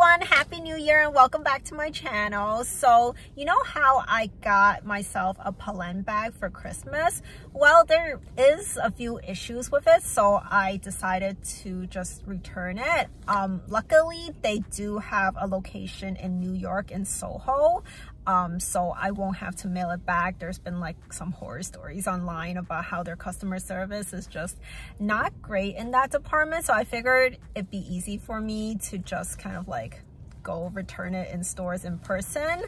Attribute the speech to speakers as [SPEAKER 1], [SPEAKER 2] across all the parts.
[SPEAKER 1] everyone happy new year and welcome back to my channel so you know how i got myself a Polène bag for christmas well there is a few issues with it so i decided to just return it um luckily they do have a location in new york in soho um, so I won't have to mail it back. There's been like some horror stories online about how their customer service is just not great in that department. So I figured it'd be easy for me to just kind of like go return it in stores in person.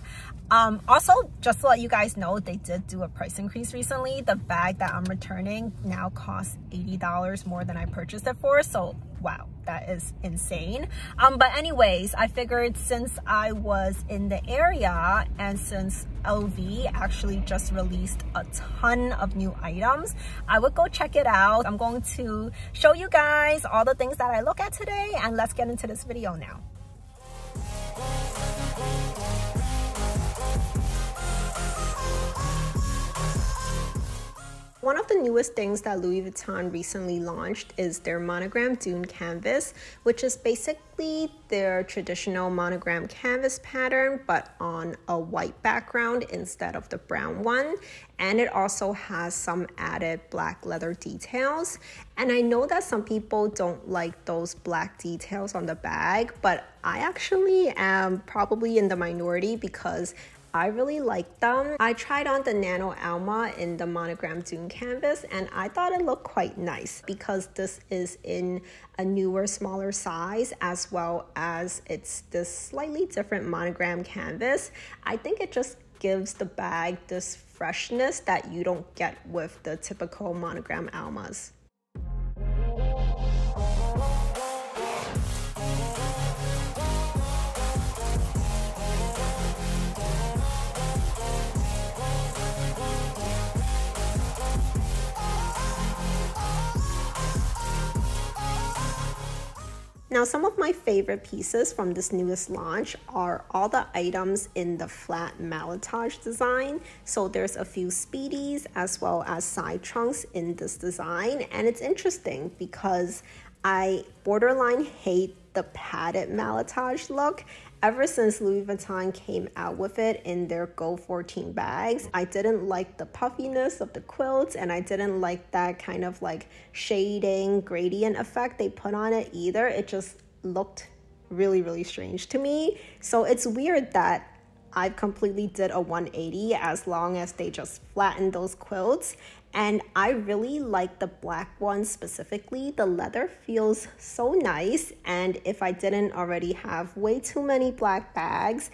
[SPEAKER 1] Um, also, just to let you guys know, they did do a price increase recently. The bag that I'm returning now costs $80 more than I purchased it for. So wow, that is insane. Um, but anyways, I figured since I was in the area and since LV actually just released a ton of new items, I would go check it out. I'm going to show you guys all the things that I look at today and let's get into this video now. One of the newest things that Louis Vuitton recently launched is their monogram dune canvas, which is basically their traditional monogram canvas pattern, but on a white background instead of the brown one. And it also has some added black leather details. And I know that some people don't like those black details on the bag, but I actually am probably in the minority because I really like them. I tried on the Nano Alma in the monogram Dune canvas and I thought it looked quite nice because this is in a newer, smaller size as well as it's this slightly different monogram canvas. I think it just gives the bag this freshness that you don't get with the typical monogram Almas. Now, some of my favorite pieces from this newest launch are all the items in the flat malletage design. So there's a few speedies as well as side trunks in this design. And it's interesting because I borderline hate the padded malletage look Ever since Louis Vuitton came out with it in their Go 14 bags, I didn't like the puffiness of the quilts and I didn't like that kind of like shading gradient effect they put on it either. It just looked really, really strange to me. So it's weird that I've completely did a 180 as long as they just flattened those quilts and I really like the black one specifically. The leather feels so nice. And if I didn't already have way too many black bags,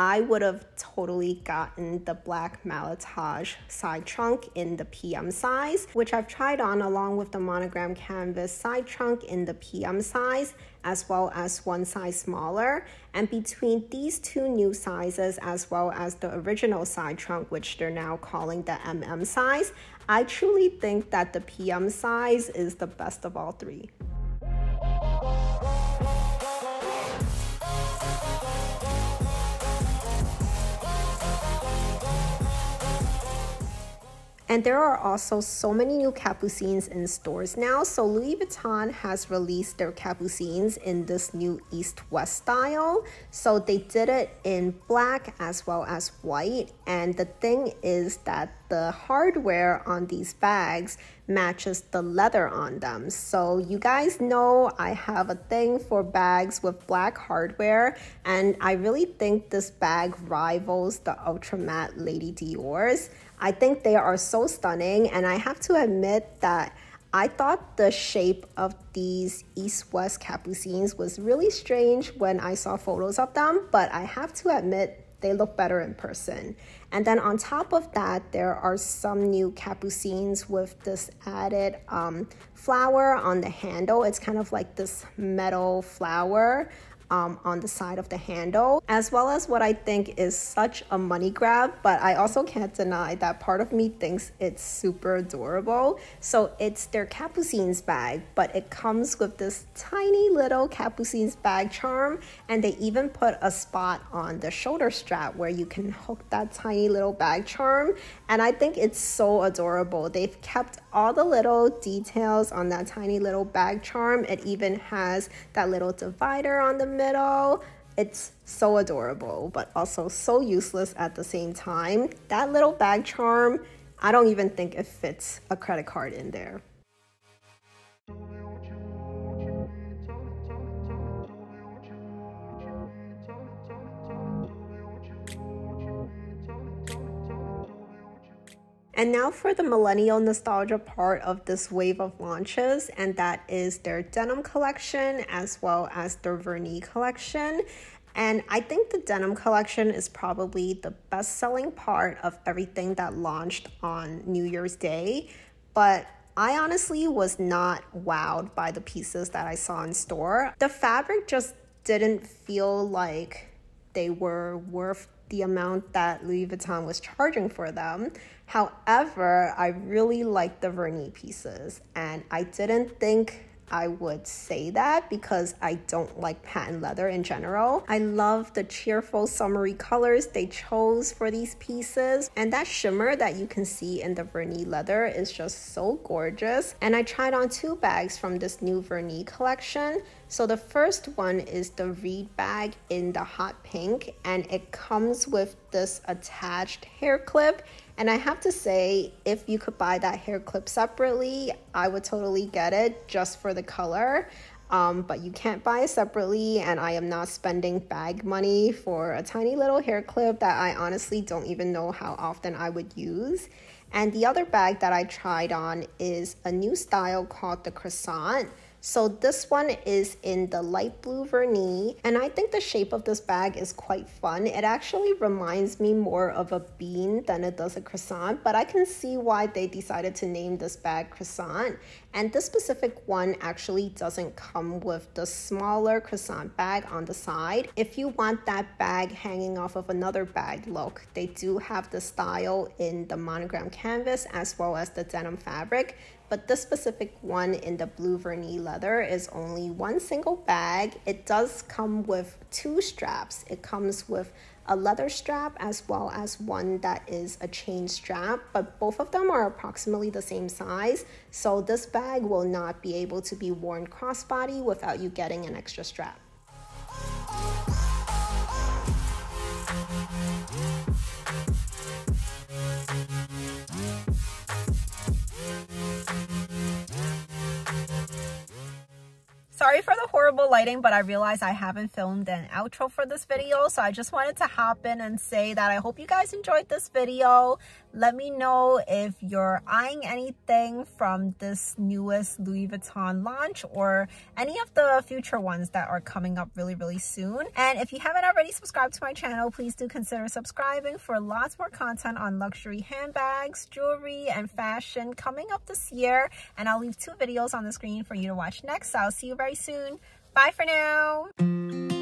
[SPEAKER 1] I would have totally gotten the black malletage side trunk in the PM size, which I've tried on along with the monogram canvas side trunk in the PM size, as well as one size smaller. And between these two new sizes, as well as the original side trunk, which they're now calling the MM size, I truly think that the PM size is the best of all three. And there are also so many new capucines in stores now. So Louis Vuitton has released their capucines in this new East-West style. So they did it in black as well as white. And the thing is that the hardware on these bags matches the leather on them. So you guys know I have a thing for bags with black hardware and I really think this bag rivals the Ultra Matte Lady Dior's. I think they are so stunning, and I have to admit that I thought the shape of these east-west capucines was really strange when I saw photos of them, but I have to admit they look better in person. And then on top of that, there are some new capucines with this added um, flower on the handle. It's kind of like this metal flower um, on the side of the handle, as well as what I think is such a money grab, but I also can't deny that part of me thinks it's super adorable. So it's their Capucines bag, but it comes with this tiny little Capucines bag charm, and they even put a spot on the shoulder strap where you can hook that tiny little bag charm, and I think it's so adorable. They've kept all the little details on that tiny little bag charm. It even has that little divider on the middle. It's so adorable, but also so useless at the same time. That little bag charm, I don't even think it fits a credit card in there. And now for the millennial nostalgia part of this wave of launches, and that is their denim collection as well as their Vernis collection. And I think the denim collection is probably the best selling part of everything that launched on New Year's Day. But I honestly was not wowed by the pieces that I saw in store. The fabric just didn't feel like they were worth the amount that Louis Vuitton was charging for them. However, I really liked the Vernis pieces, and I didn't think I would say that because I don't like patent leather in general. I love the cheerful summery colors they chose for these pieces and that shimmer that you can see in the Vernis leather is just so gorgeous. And I tried on two bags from this new Vernis collection. So the first one is the Reade bag in the hot pink and it comes with this attached hair clip and I have to say, if you could buy that hair clip separately, I would totally get it just for the color. Um, but you can't buy it separately, and I am not spending bag money for a tiny little hair clip that I honestly don't even know how often I would use. And the other bag that I tried on is a new style called the croissant. So this one is in the light blue vernis and I think the shape of this bag is quite fun. It actually reminds me more of a bean than it does a croissant, but I can see why they decided to name this bag croissant. And this specific one actually doesn't come with the smaller croissant bag on the side. If you want that bag hanging off of another bag look, they do have the style in the monogram canvas as well as the denim fabric but this specific one in the blue vernis leather is only one single bag. It does come with two straps. It comes with a leather strap as well as one that is a chain strap, but both of them are approximately the same size. So this bag will not be able to be worn crossbody without you getting an extra strap. Sorry for the horrible lighting, but I realized I haven't filmed an outro for this video. So I just wanted to hop in and say that I hope you guys enjoyed this video. Let me know if you're eyeing anything from this newest Louis Vuitton launch or any of the future ones that are coming up really, really soon. And if you haven't already subscribed to my channel, please do consider subscribing for lots more content on luxury handbags, jewelry, and fashion coming up this year. And I'll leave two videos on the screen for you to watch next. So I'll see you very soon. Bye for now.